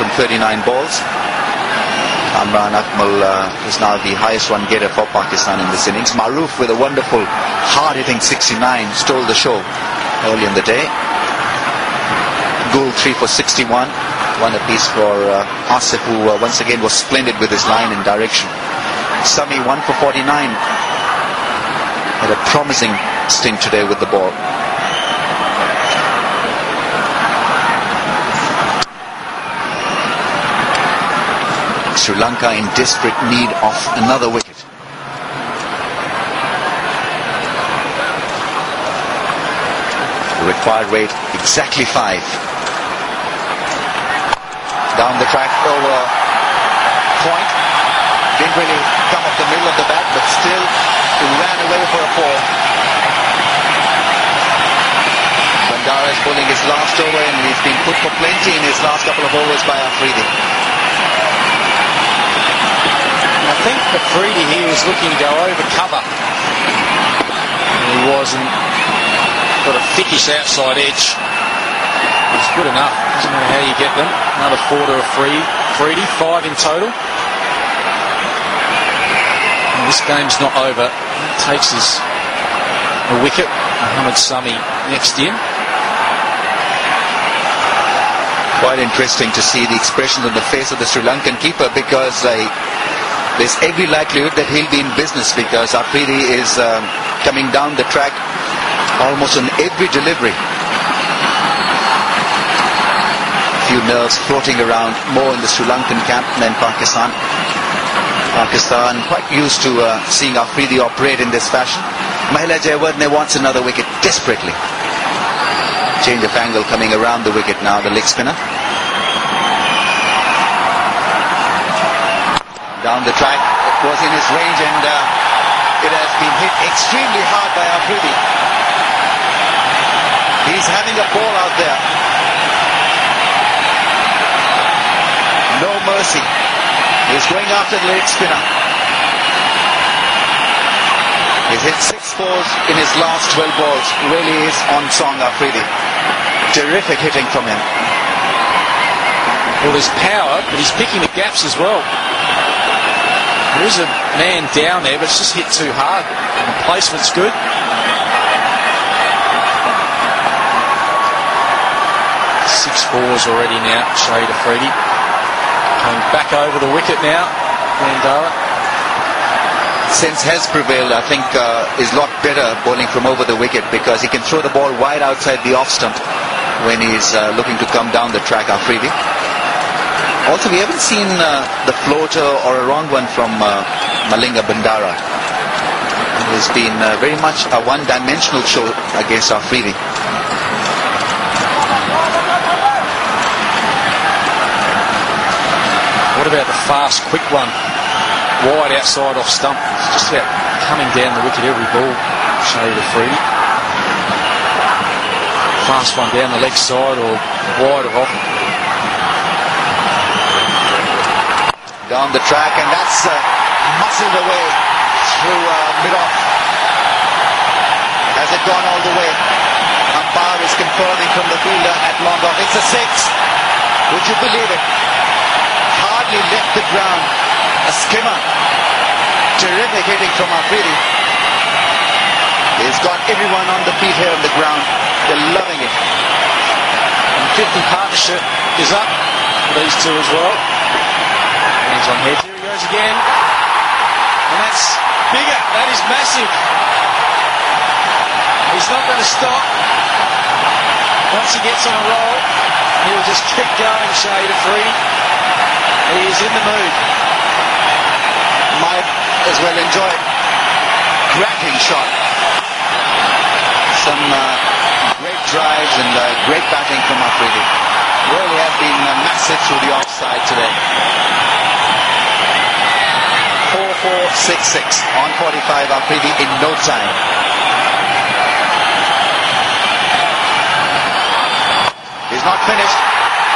from 39 balls. Kamran Akmal uh, is now the highest run getter for Pakistan in this innings. Maharoof with a wonderful hard-hitting 69 stole the show early in the day. Gul 3 for 61. One apiece for uh, Asif who uh, once again was splendid with his line and direction. Sami 1 for 49. Had a promising stint today with the ball. Sri Lanka in desperate need of another wicket. The required rate exactly five. Down the track over point. Didn't really come off the middle of the bat, but still ran away for a four. Bandara is bowling his last over and he's been put for plenty in his last couple of overs by Afridi. I think Afridi here is looking to go over cover. And he wasn't. Got a thickish outside edge. It's good enough. Doesn't matter how you get them. Another four to a free. Afridi, five in total. And this game's not over. Takes his a wicket. Mohamed Sami next in. Quite interesting to see the expressions on the face of the Sri Lankan keeper because uh, there's every likelihood that he'll be in business because Afridi is um, coming down the track almost on every delivery. A few nerves floating around more in the Sri Lankan camp than Pakistan. Pakistan quite used to uh, seeing Afridi operate in this fashion. Mahela Jayawardene wants another wicket desperately. Change of angle coming around the wicket now, the leg spinner. Down the track, it was in his range and uh, it has been hit extremely hard by Afridi. He's having a ball out there. No mercy. He's going after the leg spinner. He's hit six fours in his last 12 balls. Really is on song, Afridi. Terrific hitting from him. Well, his power, but he's picking the gaps as well. There is a man down there, but it's just hit too hard. The placement's good. Six fours already now, Shahid Afridi. Coming back over the wicket now, Bandara. Sense has prevailed, I think, uh, is a lot better bowling from over the wicket because he can throw the ball wide outside the off stump when he's uh, looking to come down the track, Afridi. Also, we haven't seen uh, the floater or a wrong one from uh, Malinga Bandara. It has been uh, very much a one-dimensional show against Afridi. What about the fast, quick one? Wide outside off stump. It's just about coming down the wicket every ball. Shahid Afridi. Fast one down the leg side or wide off. Down the track, and that's uh, muscled away through uh, mid-off. Has it gone all the way? Umpire is confirming from the fielder at long off. It's a six. Would you believe it? Hardly left the ground. A skimmer. Terrific hitting from Afridi. He's got everyone on the feet here on the ground. They're loving it. And 50 partnership is up for these two as well. Hands on head. Here he goes again. And that's bigger. That is massive. He's not going to stop. Once he gets on a roll, he'll just keep going, Shahid Afridi. He is in the mood. Might as well enjoy it. Cracking shot. Some uh, great drives and uh, great batting from Afridi. Really has been uh, massive through the offside today. 4-4-6-6 on 45 Afridi in no time. He's not finished.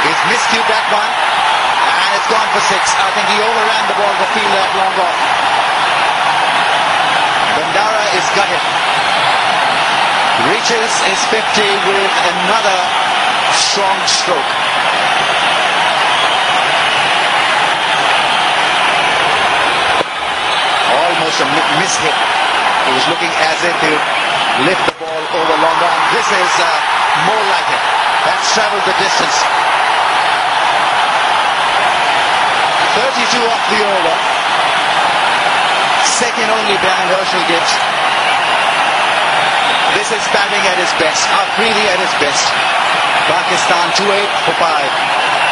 He's miscued that one. And it's gone for six. I think he overran the ball the field at long off. Bandara is gutted. Reaches his 50 with another strong stroke. Hit. It was looking as if he would lift the ball over long on. This is uh, more like it. That's traveled the distance. 32 off the over. Second only behind Herschelle Gibbs. This is batting at his best. Afridi at his best. Pakistan 2-8 for 5.